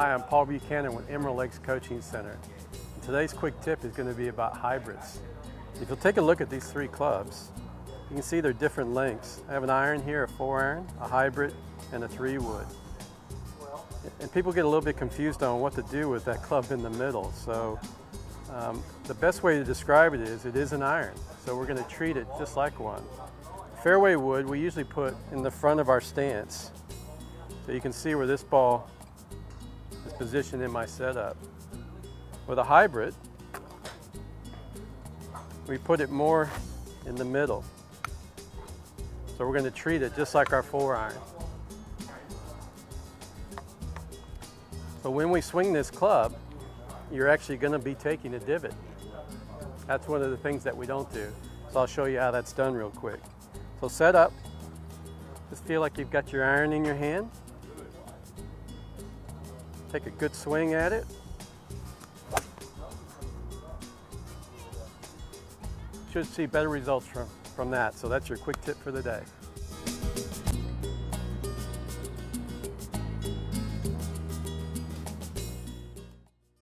Hi, I'm Paul Buchanan with Emerald Lakes Coaching Center. Today's quick tip is going to be about hybrids. If you'll take a look at these three clubs, you can see they're different lengths. I have an iron here, a four iron, a hybrid, and a three wood. And people get a little bit confused on what to do with that club in the middle. So um, the best way to describe it is it is an iron. So we're going to treat it just like one. Fairway wood we usually put in the front of our stance. So you can see where this ball is positioned in my setup. With a hybrid, we put it more in the middle. So we're going to treat it just like our four iron. So when we swing this club, you're actually going to be taking a divot. That's one of the things that we don't do. So I'll show you how that's done real quick. So set up. Just feel like you've got your iron in your hand. Take a good swing at it. Should see better results from, from that. So that's your quick tip for the day.